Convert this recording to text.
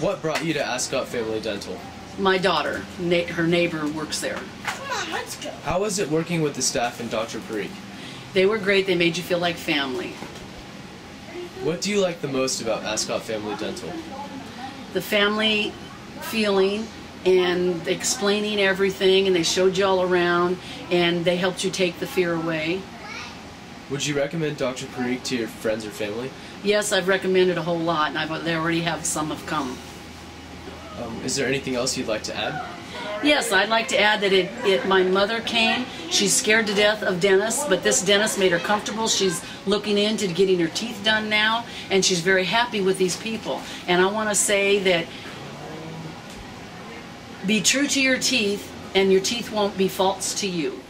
What brought you to Ascot Family Dental? My daughter, na- her neighbor, works there. Come on, let's go. How was it working with the staff and Dr. Parikh? They were great. They made you feel like family. What do you like the most about Ascot Family Dental? The family feeling and explaining everything, and they showed you all around, and they helped you take the fear away. Would you recommend Dr. Parikh to your friends or family? Yes, I've recommended a whole lot, and I've, they already have some have come. Um, is there anything else you'd like to add? Yes, I'd like to add that it, it my mother came. She's scared to death of dentists, but this dentist made her comfortable. She's looking into getting her teeth done now, and she's very happy with these people. And I want to say that be true to your teeth, and your teeth won't be false to you.